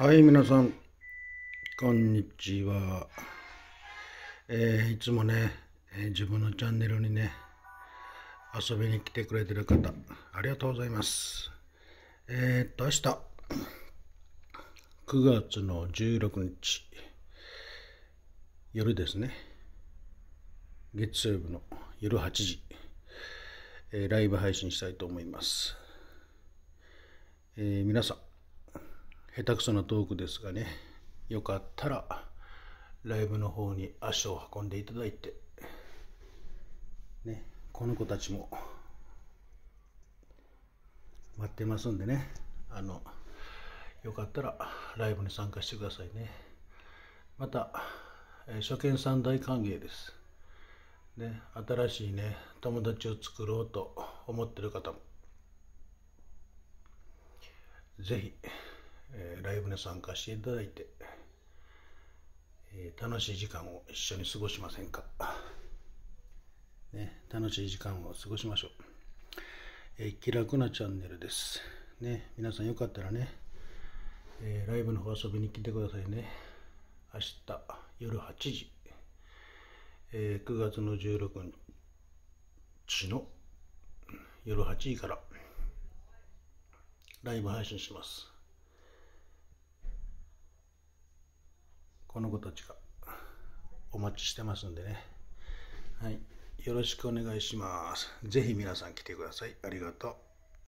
はい、皆さん、こんにちは。えーいつもね、えー自分のチャンネルにね、遊びに来てくれてる方、ありがとうございます。えーっと、明日、9月の16日、夜ですね、月曜日の夜8時、えーライブ配信したいと思います。え皆さん、下手くそなトークですがね、よかったらライブの方に足を運んでいただいて、ね、この子たちも待ってますんでね、あの、よかったらライブに参加してくださいね。また、えー初見さん大歓迎です。ね、新しいね、友達を作ろうと思ってる方も、ぜひ、ライブに参加していただいて、えー楽しい時間を一緒に過ごしませんか？ね、楽しい時間を過ごしましょう。えー気楽なチャンネルです。ね、皆さんよかったらね、えーライブの方遊びに来てくださいね。明日夜8時、えー9月の16日の夜8時からライブ配信します。この子たちがお待ちしてますんでね。はい。よろしくお願いします。ぜひ皆さん来てください。ありがとう。